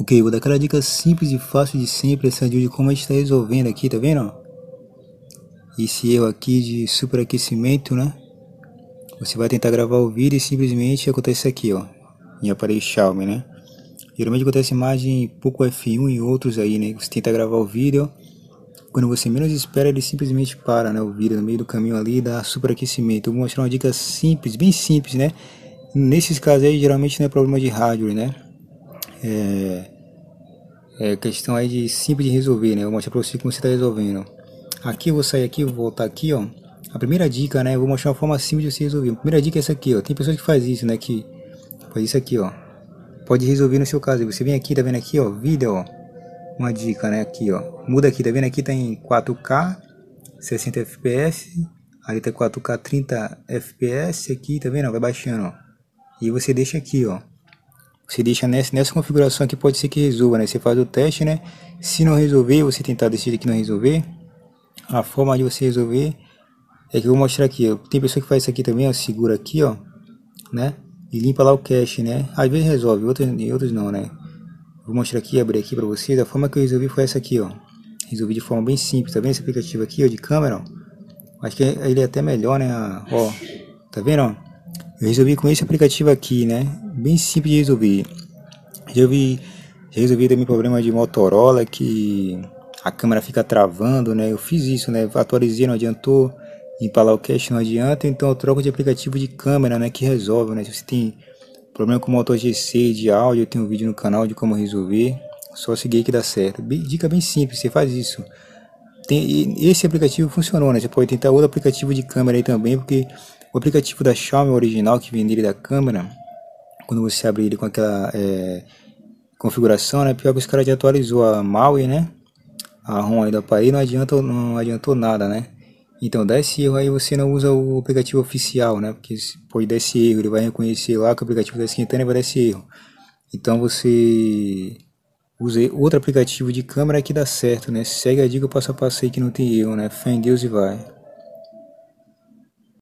Ok, vou dar aquela dica simples e fácil de sempre, essa de como a gente está resolvendo aqui, tá vendo? Esse erro aqui de superaquecimento, né? Você vai tentar gravar o vídeo e simplesmente acontece aqui, ó. Em aparelho Xiaomi, né? Geralmente acontece imagem pouco F1 e outros aí, né? Você tenta gravar o vídeo, quando você menos espera ele simplesmente para, né? O vídeo no meio do caminho ali dá superaquecimento. Vou mostrar uma dica simples, bem simples, né? Nesses casos aí geralmente não é problema de hardware, né? É, é questão aí de simples de resolver, né? Eu vou mostrar pra você como você está resolvendo. Aqui eu vou sair aqui, vou voltar aqui, ó. A primeira dica, né? Eu vou mostrar uma forma simples de você resolver. A primeira dica é essa aqui, ó. Tem pessoas que fazem isso, né? Que faz isso aqui, ó. Pode resolver no seu caso. Você vem aqui, tá vendo aqui, ó? Vídeo, ó. Uma dica, né? Aqui, ó. Muda aqui, tá vendo aqui? Tá em 4K, 60 FPS. Ali tá 4K, 30 FPS. Aqui, tá vendo? Vai baixando, ó. E você deixa aqui, ó. Você deixa nessa, nessa configuração aqui, pode ser que resolva, né? Você faz o teste, né? Se não resolver, você tentar decidir que não resolver, a forma de você resolver é que eu vou mostrar aqui, ó. Tem pessoa que faz isso aqui também, ó. Segura aqui, ó. Né? E limpa lá o cache, né? Às vezes resolve, outros, outros não, né? Vou mostrar aqui, abrir aqui pra vocês. A forma que eu resolvi foi essa aqui, ó. Resolvi de forma bem simples, tá vendo esse aplicativo aqui, ó, de câmera, ó. Acho que ele é até melhor, né? Ó, tá vendo, ó? Eu resolvi com esse aplicativo aqui, né? Bem simples de resolver. Resolvi, resolvi também problema de Motorola que a câmera fica travando, né? Eu fiz isso, né? Atualizei, não adiantou. Limpar o cache não adianta, então eu troco de aplicativo de câmera, né? Que resolve, né? Se você tem problema com Moto G6 de áudio, eu tenho um vídeo no canal de como resolver. Só seguir que dá certo. Dica bem simples, você faz isso. Tem, esse aplicativo funcionou, né? Você pode tentar outro aplicativo de câmera aí também, porque o aplicativo da Xiaomi original que vem dele da câmera, quando você abre ele com aquela é, configuração, né? Pior que os caras já atualizou a MAUI, né? A ROM aí do aparelho não, adianta, não adiantou nada, né? Então, dá esse erro aí, você não usa o aplicativo oficial, né? Porque pode dar esse erro, ele vai reconhecer lá que o aplicativo está esquentando e vai dar esse erro. Então, você usa outro aplicativo de câmera que dá certo, né? Segue a dica passo a passo aí que não tem erro, né? Fé em Deus e vai.